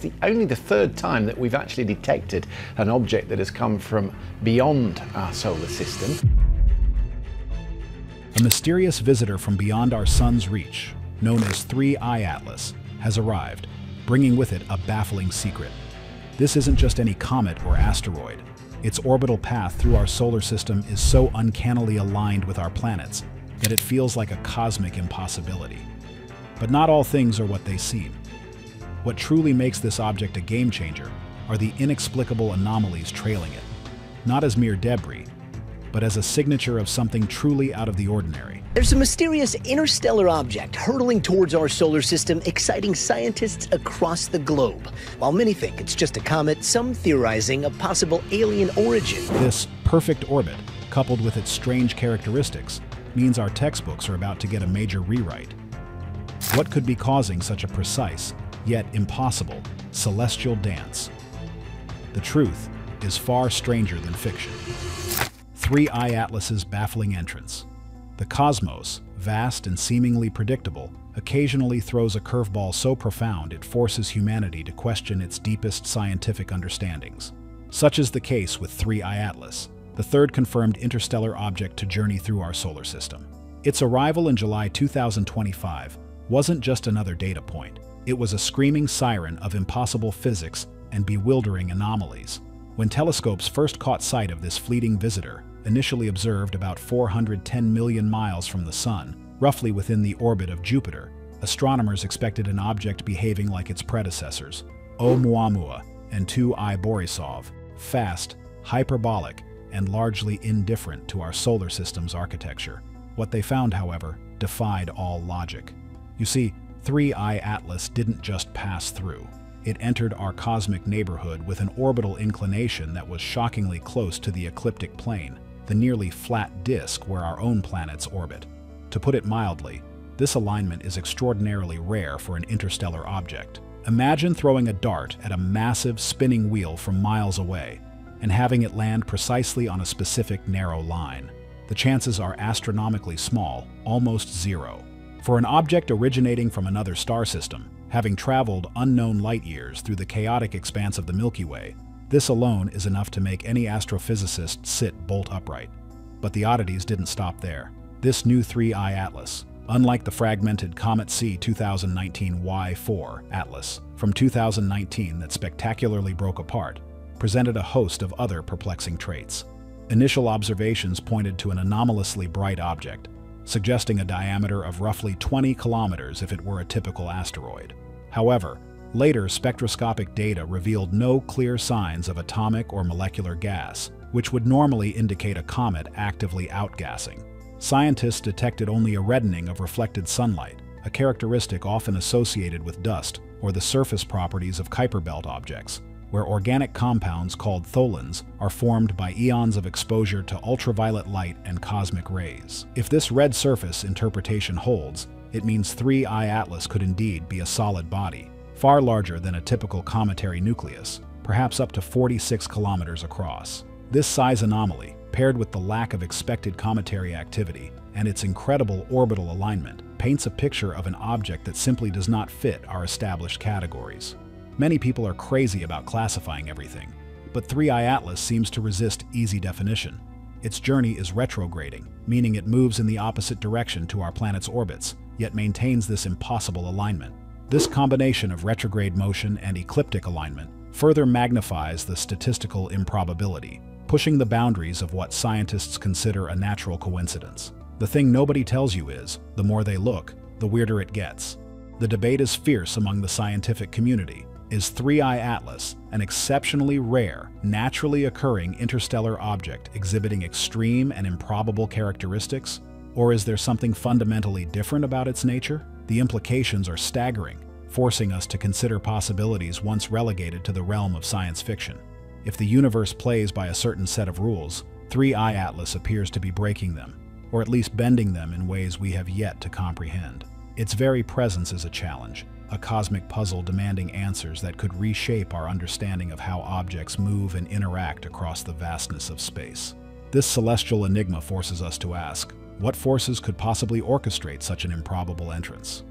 the, only the third time that we've actually detected an object that has come from beyond our solar system. A mysterious visitor from beyond our sun's reach, known as 3I Atlas, has arrived, bringing with it a baffling secret. This isn't just any comet or asteroid. Its orbital path through our solar system is so uncannily aligned with our planets that it feels like a cosmic impossibility. But not all things are what they seem. What truly makes this object a game changer are the inexplicable anomalies trailing it, not as mere debris, but as a signature of something truly out of the ordinary. There's a mysterious interstellar object hurtling towards our solar system, exciting scientists across the globe. While many think it's just a comet, some theorizing a possible alien origin. This perfect orbit, coupled with its strange characteristics, means our textbooks are about to get a major rewrite. What could be causing such a precise, yet impossible, celestial dance? The truth is far stranger than fiction. 3I Atlas's baffling entrance. The cosmos, vast and seemingly predictable, occasionally throws a curveball so profound it forces humanity to question its deepest scientific understandings. Such is the case with 3I Atlas, the third confirmed interstellar object to journey through our solar system. Its arrival in July 2025 wasn't just another data point, it was a screaming siren of impossible physics and bewildering anomalies. When telescopes first caught sight of this fleeting visitor, initially observed about 410 million miles from the Sun, roughly within the orbit of Jupiter, astronomers expected an object behaving like its predecessors, Oumuamua and 2I Borisov, fast, hyperbolic, and largely indifferent to our solar system's architecture. What they found, however, defied all logic. You see, 3I Atlas didn't just pass through. It entered our cosmic neighborhood with an orbital inclination that was shockingly close to the ecliptic plane, the nearly flat disk where our own planets orbit. To put it mildly, this alignment is extraordinarily rare for an interstellar object. Imagine throwing a dart at a massive spinning wheel from miles away and having it land precisely on a specific narrow line. The chances are astronomically small, almost zero. For an object originating from another star system, having traveled unknown light years through the chaotic expanse of the Milky Way, this alone is enough to make any astrophysicist sit bolt upright. But the oddities didn't stop there. This new 3I Atlas, unlike the fragmented Comet C 2019 Y4 Atlas from 2019 that spectacularly broke apart, presented a host of other perplexing traits. Initial observations pointed to an anomalously bright object, suggesting a diameter of roughly 20 kilometers if it were a typical asteroid. However, Later, spectroscopic data revealed no clear signs of atomic or molecular gas, which would normally indicate a comet actively outgassing. Scientists detected only a reddening of reflected sunlight, a characteristic often associated with dust or the surface properties of Kuiper Belt objects, where organic compounds called tholins are formed by eons of exposure to ultraviolet light and cosmic rays. If this red surface interpretation holds, it means 3I Atlas could indeed be a solid body, far larger than a typical cometary nucleus, perhaps up to 46 kilometers across. This size anomaly, paired with the lack of expected cometary activity and its incredible orbital alignment, paints a picture of an object that simply does not fit our established categories. Many people are crazy about classifying everything, but 3I Atlas seems to resist easy definition. Its journey is retrograding, meaning it moves in the opposite direction to our planet's orbits, yet maintains this impossible alignment. This combination of retrograde motion and ecliptic alignment further magnifies the statistical improbability, pushing the boundaries of what scientists consider a natural coincidence. The thing nobody tells you is, the more they look, the weirder it gets. The debate is fierce among the scientific community. Is 3I Atlas an exceptionally rare, naturally occurring interstellar object exhibiting extreme and improbable characteristics? Or is there something fundamentally different about its nature? The implications are staggering, forcing us to consider possibilities once relegated to the realm of science fiction. If the universe plays by a certain set of rules, 3I Atlas appears to be breaking them, or at least bending them in ways we have yet to comprehend. Its very presence is a challenge, a cosmic puzzle demanding answers that could reshape our understanding of how objects move and interact across the vastness of space. This celestial enigma forces us to ask, what forces could possibly orchestrate such an improbable entrance?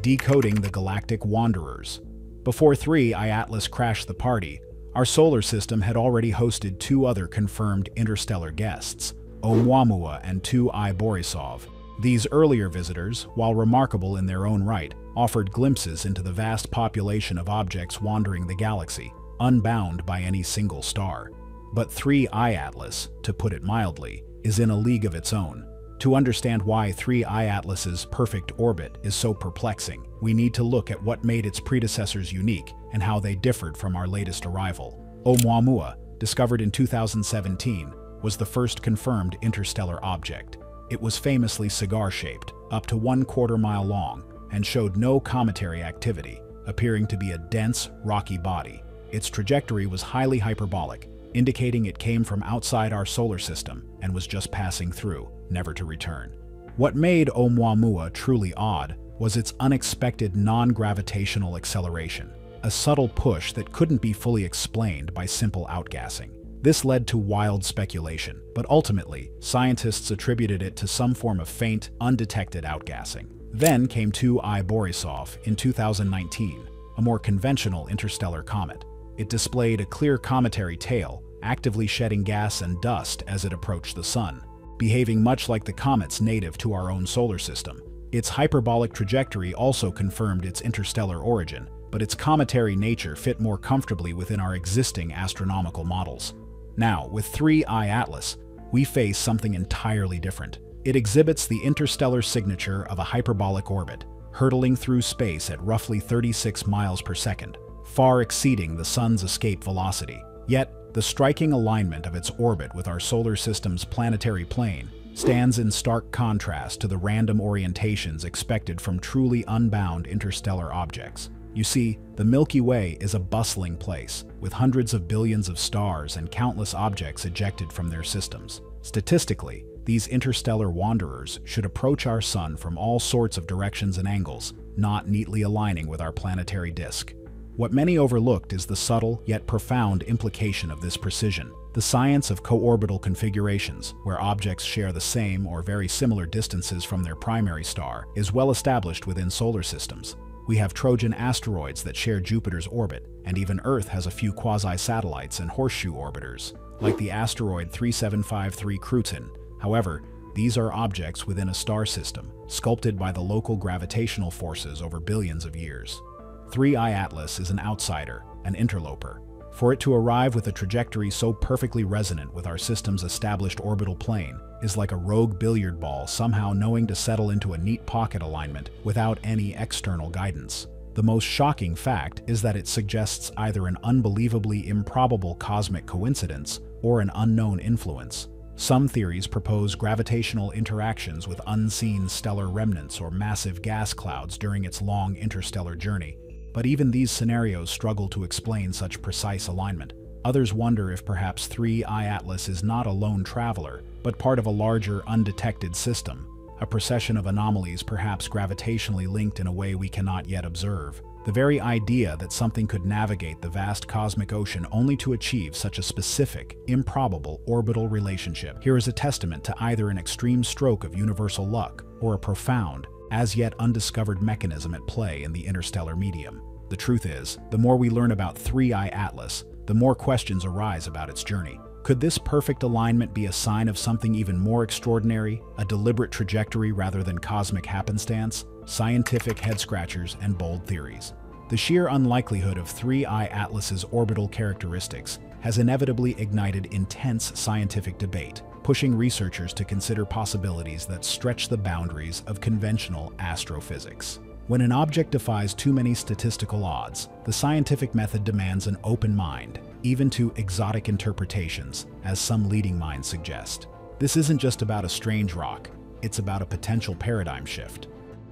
Decoding the Galactic Wanderers. Before 3I Atlas crashed the party, our solar system had already hosted two other confirmed interstellar guests, Oumuamua and 2I Borisov. These earlier visitors, while remarkable in their own right, offered glimpses into the vast population of objects wandering the galaxy, unbound by any single star. But 3I Atlas, to put it mildly, is in a league of its own. To understand why 3I Atlas's perfect orbit is so perplexing, we need to look at what made its predecessors unique and how they differed from our latest arrival. Oumuamua, discovered in 2017, was the first confirmed interstellar object. It was famously cigar-shaped, up to one quarter mile long, and showed no cometary activity, appearing to be a dense, rocky body. Its trajectory was highly hyperbolic, indicating it came from outside our solar system and was just passing through, never to return. What made Oumuamua truly odd was its unexpected non-gravitational acceleration, a subtle push that couldn't be fully explained by simple outgassing. This led to wild speculation, but ultimately, scientists attributed it to some form of faint, undetected outgassing. Then came 2I Borisov in 2019, a more conventional interstellar comet. It displayed a clear cometary tail, actively shedding gas and dust as it approached the Sun, behaving much like the comets native to our own solar system. Its hyperbolic trajectory also confirmed its interstellar origin, but its cometary nature fit more comfortably within our existing astronomical models. Now, with 3I Atlas, we face something entirely different. It exhibits the interstellar signature of a hyperbolic orbit, hurtling through space at roughly 36 miles per second, far exceeding the Sun's escape velocity. Yet, the striking alignment of its orbit with our solar system's planetary plane stands in stark contrast to the random orientations expected from truly unbound interstellar objects. You see, the Milky Way is a bustling place, with hundreds of billions of stars and countless objects ejected from their systems. Statistically, these interstellar wanderers should approach our sun from all sorts of directions and angles, not neatly aligning with our planetary disk. What many overlooked is the subtle yet profound implication of this precision. The science of co-orbital configurations, where objects share the same or very similar distances from their primary star, is well established within solar systems. We have Trojan asteroids that share Jupiter's orbit, and even Earth has a few quasi-satellites and horseshoe orbiters, like the asteroid 3753 Cruithne. However, these are objects within a star system, sculpted by the local gravitational forces over billions of years. 3I Atlas is an outsider, an interloper. For it to arrive with a trajectory so perfectly resonant with our system's established orbital plane is like a rogue billiard ball somehow knowing to settle into a neat pocket alignment without any external guidance. The most shocking fact is that it suggests either an unbelievably improbable cosmic coincidence or an unknown influence. Some theories propose gravitational interactions with unseen stellar remnants or massive gas clouds during its long interstellar journey, but even these scenarios struggle to explain such precise alignment. Others wonder if perhaps 3I Atlas is not a lone traveler, but part of a larger, undetected system, a procession of anomalies perhaps gravitationally linked in a way we cannot yet observe. The very idea that something could navigate the vast cosmic ocean only to achieve such a specific, improbable orbital relationship here is a testament to either an extreme stroke of universal luck or a profound, as yet undiscovered mechanism at play in the interstellar medium. The truth is, the more we learn about 3I Atlas, the more questions arise about its journey. Could this perfect alignment be a sign of something even more extraordinary, a deliberate trajectory rather than cosmic happenstance? Scientific head-scratchers and bold theories. The sheer unlikelihood of 3I Atlas's orbital characteristics has inevitably ignited intense scientific debate, pushing researchers to consider possibilities that stretch the boundaries of conventional astrophysics. When an object defies too many statistical odds, the scientific method demands an open mind, even to exotic interpretations, as some leading minds suggest. This isn't just about a strange rock, it's about a potential paradigm shift.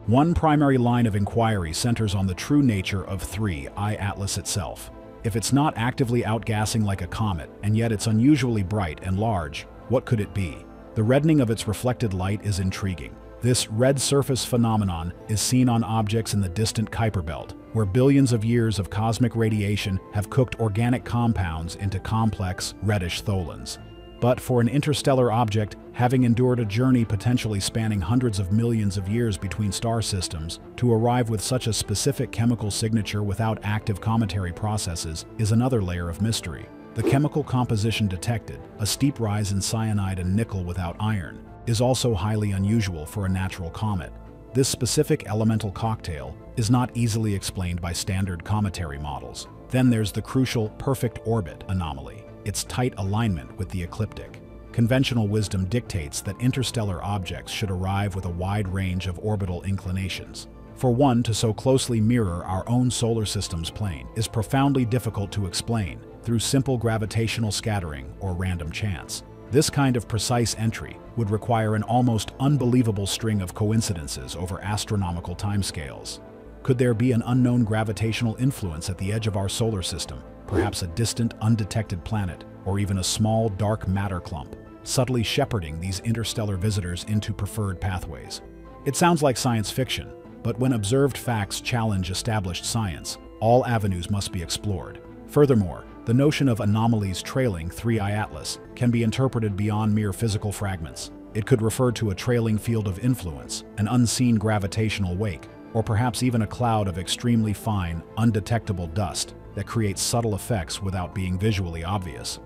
One primary line of inquiry centers on the true nature of 3I Atlas itself. If it's not actively outgassing like a comet, and yet it's unusually bright and large, what could it be? The reddening of its reflected light is intriguing. This red surface phenomenon is seen on objects in the distant Kuiper Belt, where billions of years of cosmic radiation have cooked organic compounds into complex, reddish tholins. But for an interstellar object, having endured a journey potentially spanning hundreds of millions of years between star systems, to arrive with such a specific chemical signature without active cometary processes is another layer of mystery. The chemical composition detected, a steep rise in cyanide and nickel without iron, is also highly unusual for a natural comet. This specific elemental cocktail is not easily explained by standard cometary models. Then there's the crucial perfect orbit anomaly, its tight alignment with the ecliptic. Conventional wisdom dictates that interstellar objects should arrive with a wide range of orbital inclinations. For one to so closely mirror our own solar system's plane is profoundly difficult to explain through simple gravitational scattering or random chance. This kind of precise entry would require an almost unbelievable string of coincidences over astronomical timescales. Could there be an unknown gravitational influence at the edge of our solar system, perhaps a distant, undetected planet, or even a small, dark matter clump, subtly shepherding these interstellar visitors into preferred pathways? It sounds like science fiction, but when observed facts challenge established science, all avenues must be explored. Furthermore, the notion of anomalies trailing 3I Atlas can be interpreted beyond mere physical fragments. It could refer to a trailing field of influence, an unseen gravitational wake, or perhaps even a cloud of extremely fine, undetectable dust that creates subtle effects without being visually obvious.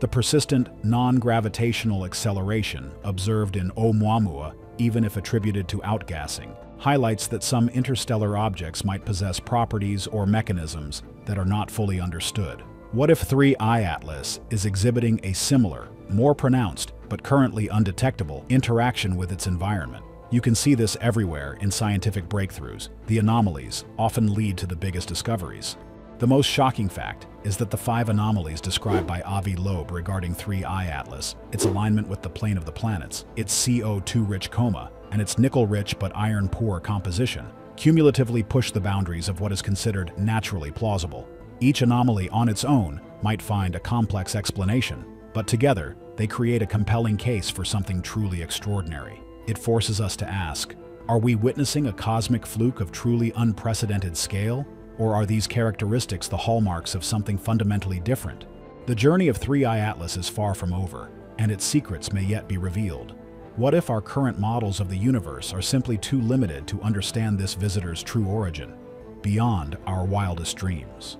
The persistent, non-gravitational acceleration observed in Oumuamua, even if attributed to outgassing, highlights that some interstellar objects might possess properties or mechanisms that are not fully understood. What if 3I Atlas is exhibiting a similar, more pronounced, but currently undetectable interaction with its environment? You can see this everywhere in scientific breakthroughs. The anomalies often lead to the biggest discoveries. The most shocking fact is that the five anomalies described by Avi Loeb regarding 3I Atlas, its alignment with the plane of the planets, its CO2-rich coma, and its nickel-rich but iron-poor composition, cumulatively push the boundaries of what is considered naturally plausible. Each anomaly on its own might find a complex explanation, but together they create a compelling case for something truly extraordinary. It forces us to ask, are we witnessing a cosmic fluke of truly unprecedented scale? Or are these characteristics the hallmarks of something fundamentally different? The journey of 3I Atlas is far from over, and its secrets may yet be revealed. What if our current models of the universe are simply too limited to understand this visitor's true origin, beyond our wildest dreams?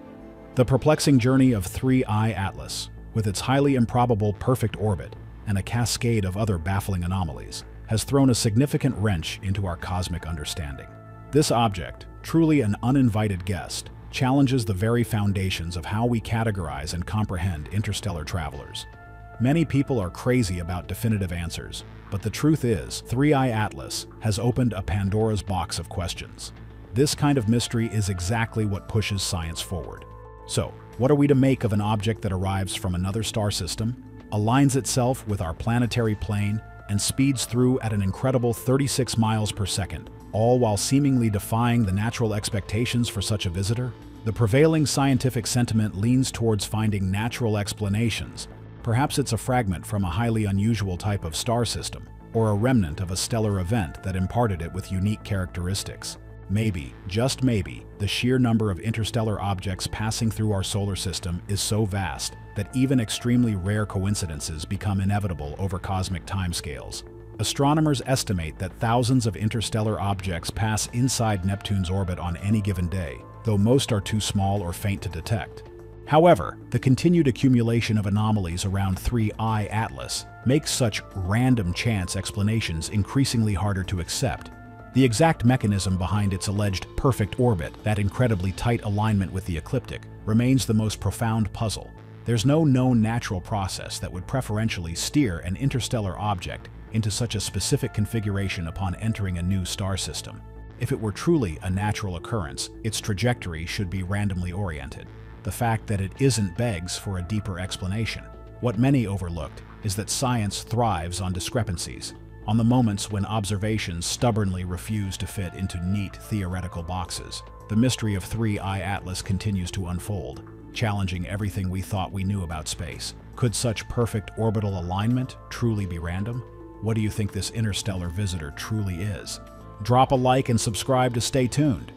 The perplexing journey of 3I Atlas, with its highly improbable perfect orbit and a cascade of other baffling anomalies, has thrown a significant wrench into our cosmic understanding. This object, truly an uninvited guest, challenges the very foundations of how we categorize and comprehend interstellar travelers. Many people are crazy about definitive answers, but the truth is, 3I Atlas has opened a Pandora's box of questions. This kind of mystery is exactly what pushes science forward. So, what are we to make of an object that arrives from another star system, aligns itself with our planetary plane, and speeds through at an incredible 36 miles per second, all while seemingly defying the natural expectations for such a visitor? The prevailing scientific sentiment leans towards finding natural explanations. Perhaps it's a fragment from a highly unusual type of star system, or a remnant of a stellar event that imparted it with unique characteristics. Maybe, just maybe, the sheer number of interstellar objects passing through our solar system is so vast that even extremely rare coincidences become inevitable over cosmic timescales. Astronomers estimate that thousands of interstellar objects pass inside Neptune's orbit on any given day, though most are too small or faint to detect. However, the continued accumulation of anomalies around 3I Atlas makes such random chance explanations increasingly harder to accept the exact mechanism behind its alleged perfect orbit, that incredibly tight alignment with the ecliptic, remains the most profound puzzle. There's no known natural process that would preferentially steer an interstellar object into such a specific configuration upon entering a new star system. If it were truly a natural occurrence, its trajectory should be randomly oriented. The fact that it isn't begs for a deeper explanation. What many overlooked is that science thrives on discrepancies, on the moments when observations stubbornly refuse to fit into neat theoretical boxes. The mystery of 3I Atlas continues to unfold, challenging everything we thought we knew about space. Could such perfect orbital alignment truly be random? What do you think this interstellar visitor truly is? Drop a like and subscribe to stay tuned.